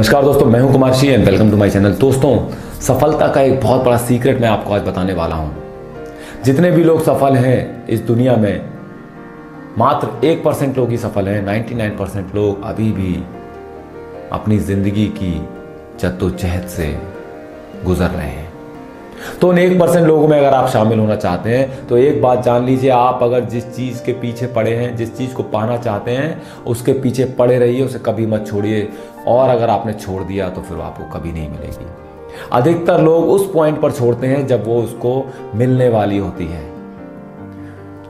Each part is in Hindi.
नमस्कार दोस्तों, मैं हूँ Kumar she and welcome to my channel दोस्तों, सफलता का एक बहुत बड़ा सीक्रेट मैं आपको आज बताने वाला हूँ। जितने भी लोग सफल हैं इस दुनिया में, मात्र एक परसेंट लोग ही सफल हैं। 99 परसेंट लोग अभी भी अपनी ज़िंदगी की जद्दोजहद से गुजर रहे हैं। तो उन एक परसेंट लोगों में अगर आप शामिल होना चाहते हैं तो एक बात जान लीजिए, आप अगर जिस चीज़ के पीछे पड़े हैं, जिस चीज़ को पाना चाहते हैं, उसके पीछे पड़े रहिए, उसे कभी मत छोड़िए। और अगर आपने छोड़ दिया तो फिर आपको कभी नहीं मिलेगी। अधिकतर लोग उस पॉइंट पर छोड़ते हैं, जब वो उसको मिलने वाली होती है।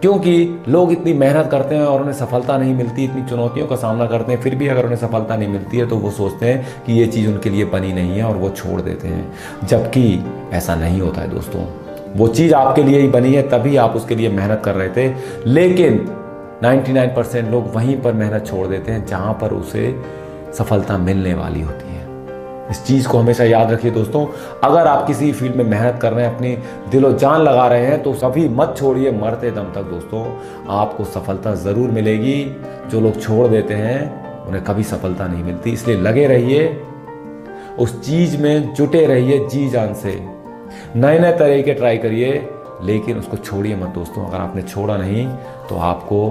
क्योंकि लोग इतनी मेहनत करते हैं और उन्हें सफलता नहीं मिलती, इतनी चुनौतियों का सामना करते हैं, फिर भी अगर उन्हें सफलता नहीं मिलती है तो वो सोचते हैं कि ये चीज़ उनके लिए बनी नहीं है और वो छोड़ देते हैं। जबकि ऐसा नहीं होता है दोस्तों। वो चीज़ आपके लिए ही बनी है, तभी आप उसके लिए मेहनत कर रहे थे। लेकिन 99 परसेंट लोग वहीं पर मेहनत छोड़ देते हैं, जहाँ पर उसे सफलता मिलने वाली होती है। इस चीज़ को हमेशा याद रखिए दोस्तों। अगर आप किसी फ़ील्ड में मेहनत कर रहे हैं, अपनी दिलो जान लगा रहे हैं तो सभी मत छोड़िए मरते दम तक दोस्तों। आपको सफलता ज़रूर मिलेगी। जो लोग छोड़ देते हैं, उन्हें कभी सफलता नहीं मिलती। इसलिए लगे रहिए, उस चीज़ में जुटे रहिए जी जान से। नए नए तरीके ट्राई करिए, लेकिन उसको छोड़िए मत दोस्तों। अगर आपने छोड़ा नहीं तो आपको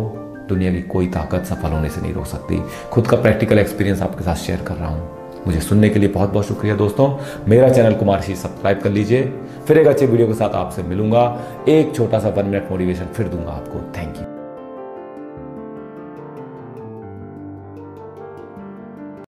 दुनिया की कोई ताकत सफल होने से नहीं रोक सकती। खुद का प्रैक्टिकल एक्सपीरियंस आपके साथ शेयर कर रहा हूँ। मुझे सुनने के लिए बहुत बहुत शुक्रिया दोस्तों। मेरा चैनल कुमार शी सब्सक्राइब कर लीजिए। फिर एक अच्छे वीडियो के साथ आपसे मिलूँगा। एक छोटा सा वन मिनट मोटिवेशन फिर दूँगा आपको। Thank you